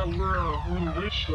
uh, little witch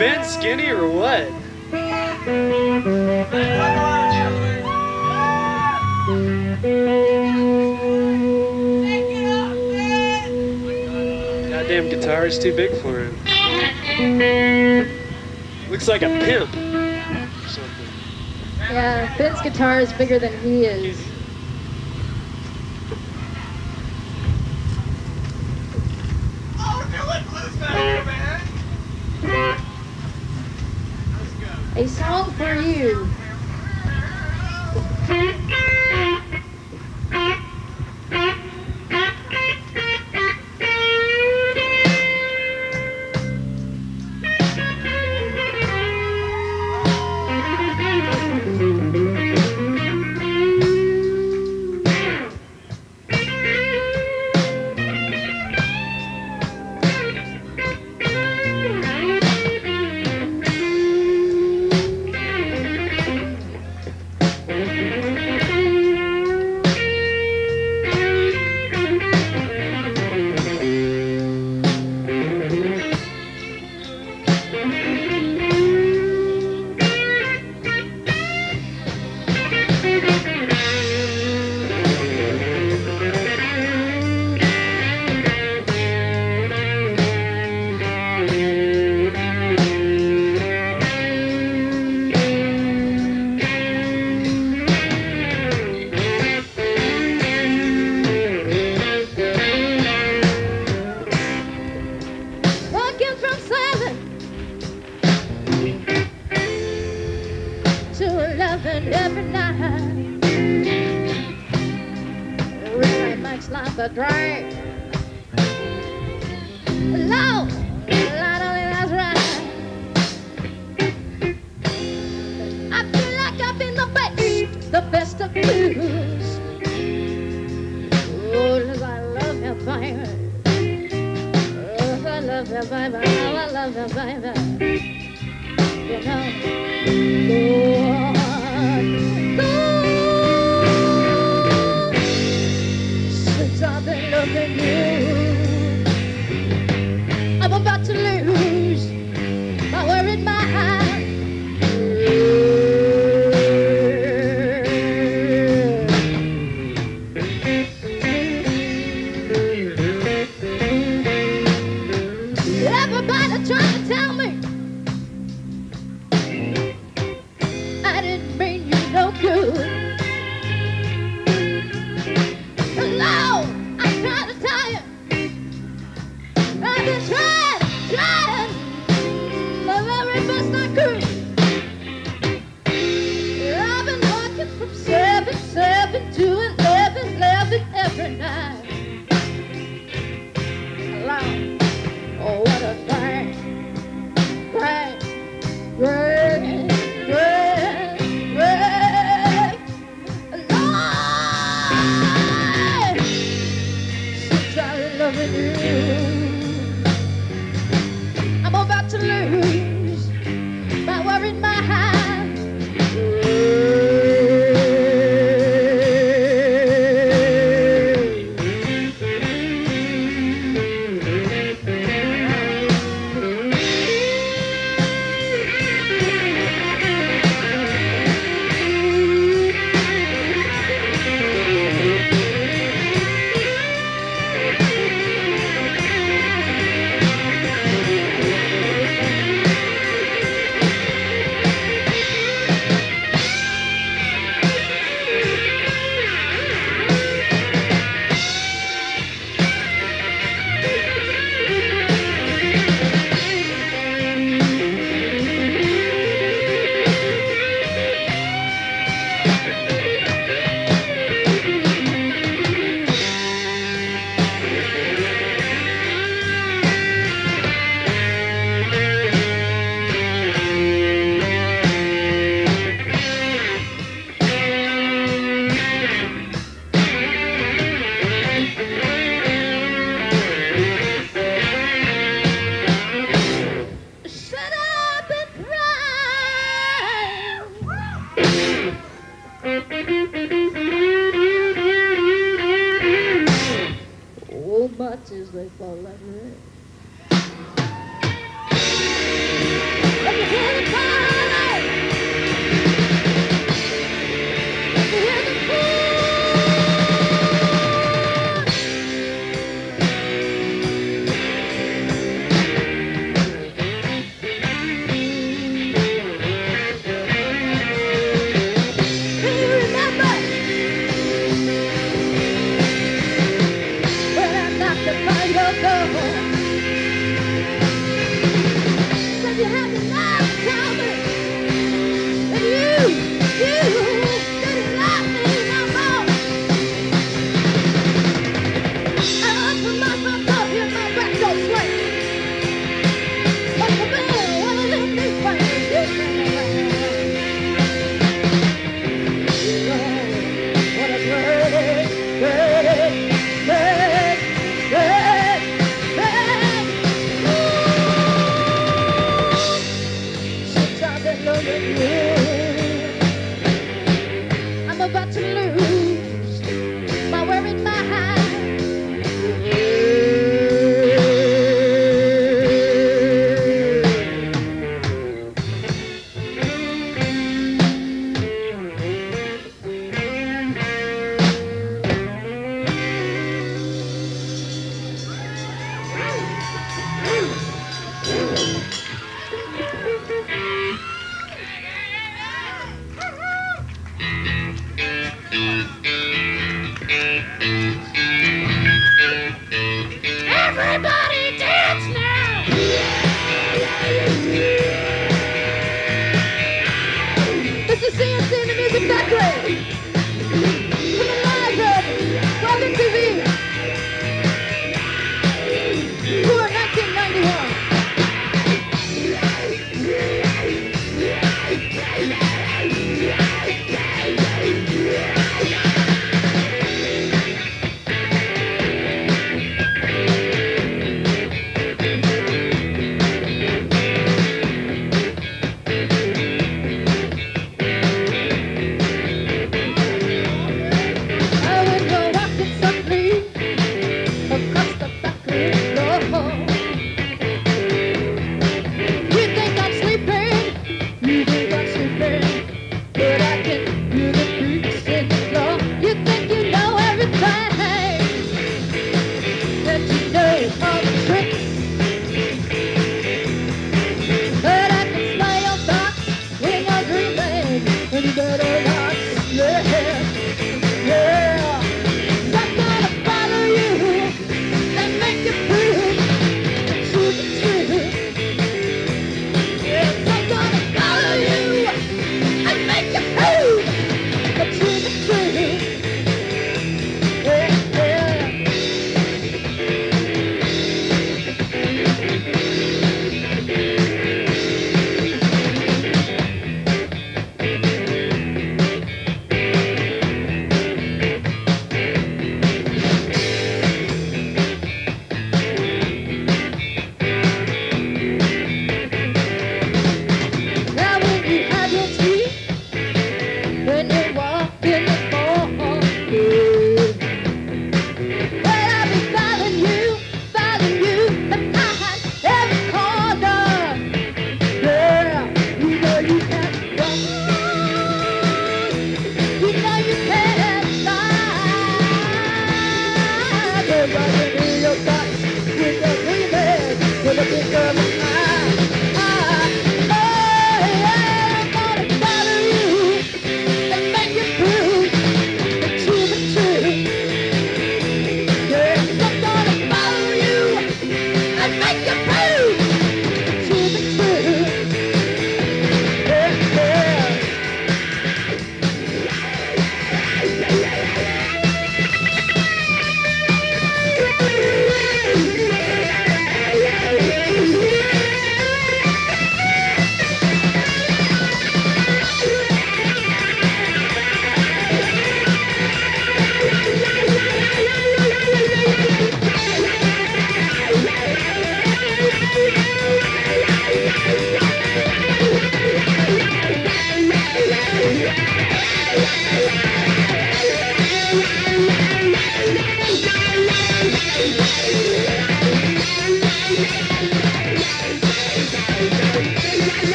Ben skinny or what? Goddamn guitar is too big for him. Looks like a pimp. Yeah, Ben's guitar is bigger than he is. A song for you.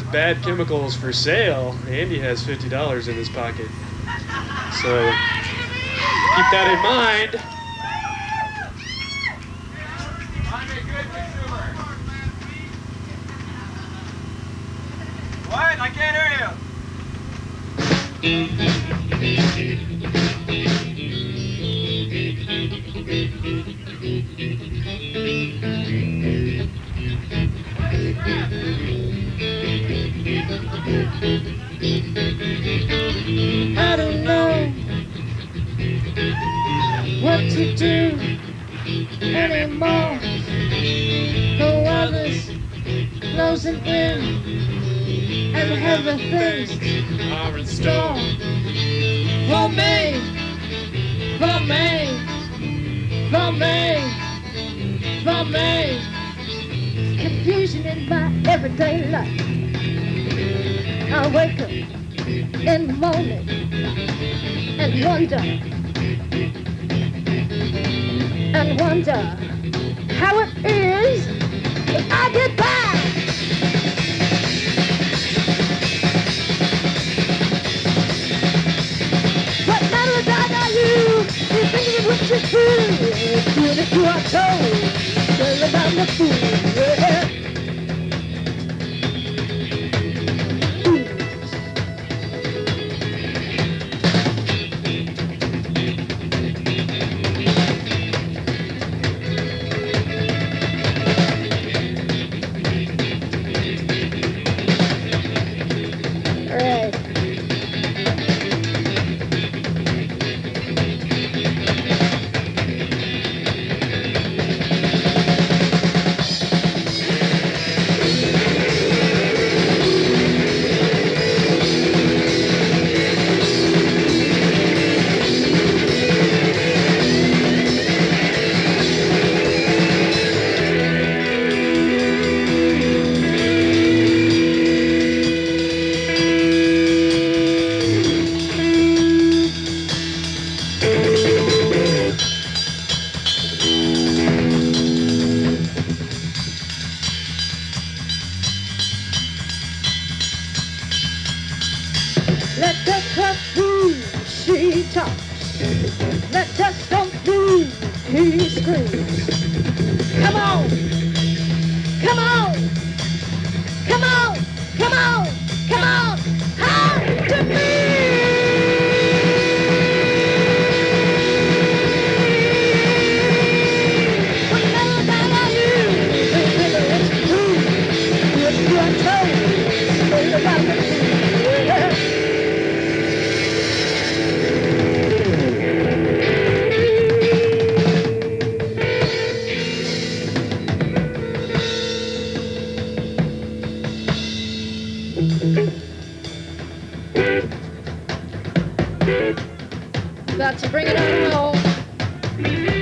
has bad chemicals for sale. Andy has $50 in his pocket. So keep that in mind. About to bring it on home.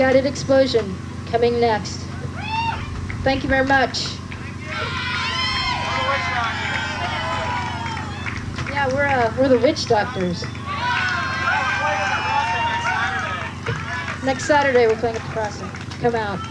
guided explosion coming next. Thank you very much. Yeah, we're uh, we're the Which Doctors. Next Saturday we're playing at the crossing. Come out.